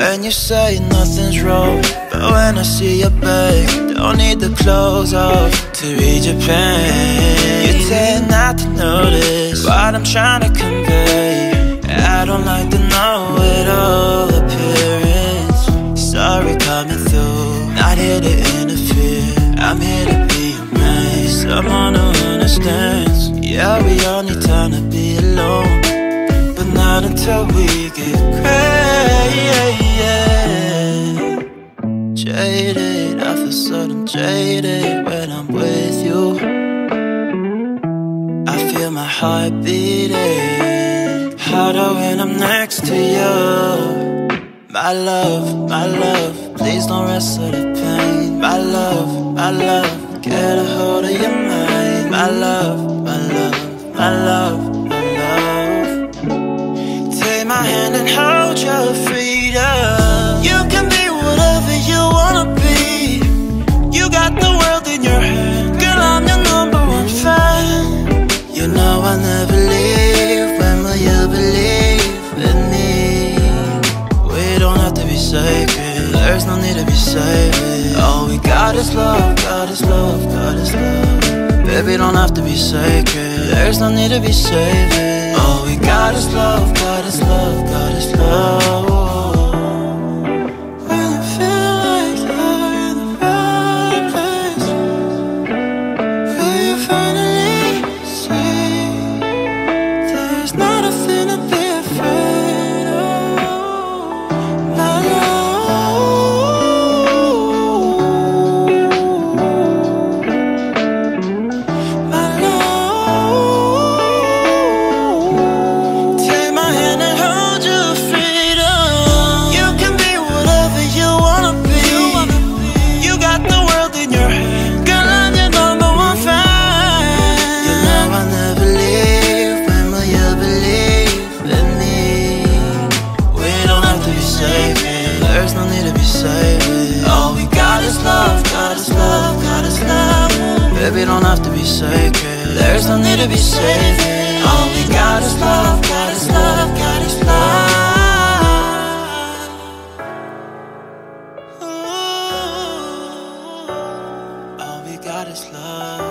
you say nothing's wrong But when I see your back Don't need the clothes off To read your pain. You tend not to notice What I'm trying to convey. I don't like the know-it-all appearance. Sorry coming through Not here to interfere. I'm here to be a man Someone who understands Yeah, we all need time to be alone But not until we get crazy Jaded, I feel so damn jaded when I'm with you. I feel my heart beating harder when I'm next to you. My love, my love, please don't rest of the pain. My love, my love, get a hold of your mind. My love, my love, my love sacred There's no need to be saving All we got is love, got is love, got is love. Baby, don't have to be sacred. There's no need to be saving All we got is love, be sacred. There's no need to be saving. All we got is love, God is love, God is love. Ooh, all we got is love.